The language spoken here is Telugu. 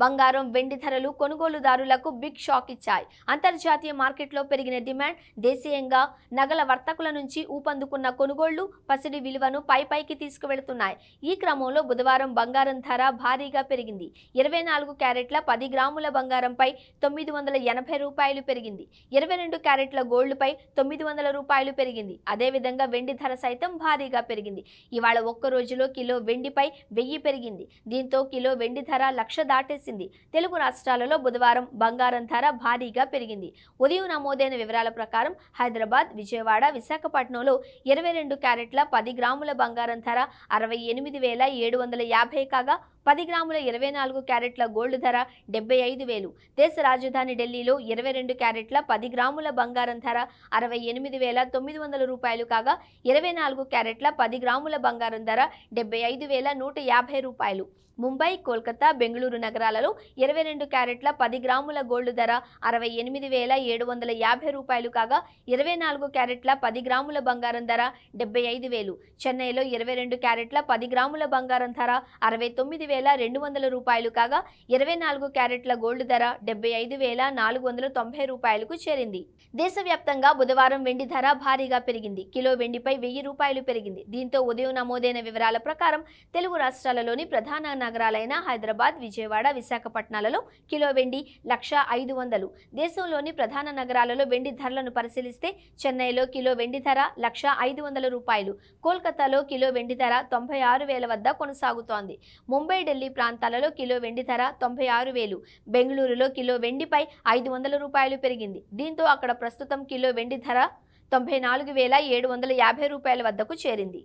బంగారం వెండి ధరలు కొనుగోలుదారులకు బిగ్ షాక్ ఇచ్చాయి. అంతర్జాతీయ మార్కెట్లో పెరిగిన డిమాండ్ దేశీయంగా నగల వర్తకుల నుంచి ఊపందుకున్న కొనుగోళ్ళు పసిడి విలువను పై పైకి తీసుకువెళుతున్నాయి. ఈ క్రమంలో బుధవారం బంగారం ధర భారీగా పెరిగింది. ఇరవై నాలుగు క్యారెట్ల పది గ్రాముల బంగారంపై తొమ్మిది వందల ఎనభై రూపాయలు పెరిగింది. ఇరవై రెండు క్యారెట్ల గోల్డ్పై తొమ్మిది వందల రూపాయలు పెరిగింది. అదేవిధంగా వెండి ధర సైతం భారీగా పెరిగింది. ఇవాళ ఒక్క రోజులో కిలో వెండిపై వెయ్యి పెరిగింది. దీంతో కిలో వెండి ధర లక్ష దాటేసి దాటేసింది తెలుగు రాష్ట్రాలలో బుధవారం బంగారం ధర భారీగా పెరిగింది. ఉదయం నమోదైన వివరాల ప్రకారం హైదరాబాద్ విజయవాడ విశాఖపట్నంలో ఇరవై రెండు క్యారెట్ల పది గ్రాముల బంగారం ధర అరవై ఎనిమిది వేల ఏడు వందల యాభై కాగా పది గ్రాముల ఇరవై నాలుగు క్యారెట్ల గోల్డ్ ధర డెబ్బై ఐదు వేలు. దేశ రాజధాని ఢిల్లీలో ఇరవై రెండు క్యారెట్ల పది గ్రాముల బంగారం ధర అరవై ఎనిమిది వేల తొమ్మిది వందల రూపాయలు కాగా ఇరవై నాలుగు క్యారెట్ల పది గ్రాముల బంగారం ధర డెబ్బై ఐదు వేల నూట యాభై రూపాయలు. ముంబై కోల్కతా బెంగళూరు నగరాలలో ఇరవై రెండు క్యారెట్ల పది గ్రాముల గోల్డ్ ధర అరవై ఎనిమిది వేల ఏడు వందల యాభై రూపాయలు కాగా ఇరవై నాలుగు క్యారెట్ల పది గ్రాముల బంగారం ధర డెబ్బై ఐదు వేలు. చెన్నైలో ఇరవై రెండు క్యారెట్ల పది గ్రాముల బంగారం ధర అరవై తొమ్మిది వేల వేల రెండు వందల రూపాయలు కాగా ఇరవై నాలుగు క్యారెట్ల గోల్డ్ ధర డెబ్బై ఐదు వేల నాలుగు వందల తొంభై రూపాయలకు చేరింది. దేశవ్యాప్తంగా బుధవారం వెండి ధర భారీగా పెరిగింది. కిలో వెండిపై వెయ్యి రూపాయలు పెరిగింది. దీంతో ఉదయం నమోదైన వివరాల ప్రకారం తెలుగు రాష్ట్రాలలోని ప్రధాన నగరాలైన హైదరాబాద్ విజయవాడ విశాఖపట్నాలలో కిలో వెండి లక్ష ఐదు వందలు. దేశంలోని ప్రధాన నగరాలలో వెండి ధరలను పరిశీలిస్తే చెన్నైలో కిలో వెండి ధర లక్ష ఐదు వందల రూపాయలు. కోల్కతాలో కిలో వెండి ధర తొంభై ఆరు వేల వద్ద కొనసాగుతోంది. ముంబై ఢిల్లీ ప్రాంతాలలో కిలో వెండి ధర తొంభై ఆరు వేలు. బెంగళూరులో కిలో వెండిపై ఐదు వందల రూపాయలు పెరిగింది. దీంతో అక్కడ ప్రస్తుతం కిలో వెండి ధర తొంభై నాలుగు వేల ఏడు వందల యాభై రూపాయల వద్దకు చేరింది.